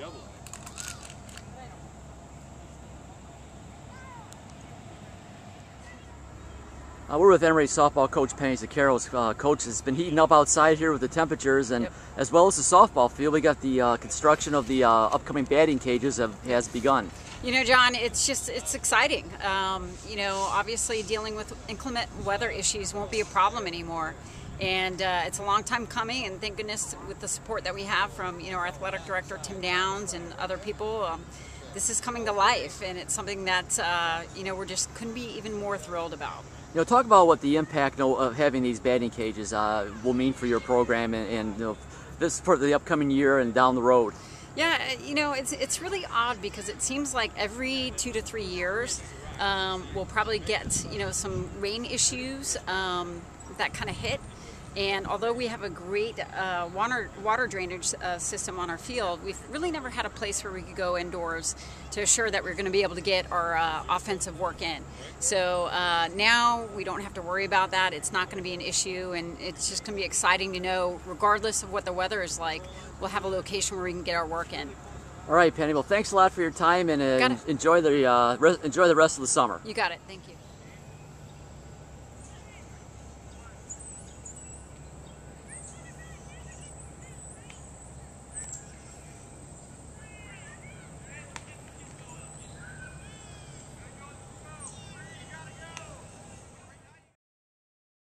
double. Uh, we're with Emory softball coach Penny Siqueiros. Uh, coach, it's been heating up outside here with the temperatures, and yep. as well as the softball field, we got the uh, construction of the uh, upcoming batting cages have, has begun. You know, John, it's just it's exciting. Um, you know, obviously dealing with inclement weather issues won't be a problem anymore and uh, it's a long time coming. And thank goodness with the support that we have from you know our athletic director Tim Downs and other people. Um, this is coming to life, and it's something that uh, you know we're just couldn't be even more thrilled about. You know, talk about what the impact of having these batting cages uh, will mean for your program and, and you know, this for the upcoming year and down the road. Yeah, you know, it's it's really odd because it seems like every two to three years, um, we'll probably get you know some rain issues um, that kind of hit. And although we have a great uh, water water drainage uh, system on our field, we've really never had a place where we could go indoors to assure that we're going to be able to get our uh, offensive work in. So uh, now we don't have to worry about that. It's not going to be an issue, and it's just going to be exciting to know, regardless of what the weather is like, we'll have a location where we can get our work in. All right, Penny. Well, thanks a lot for your time, and uh, enjoy the uh, enjoy the rest of the summer. You got it. Thank you.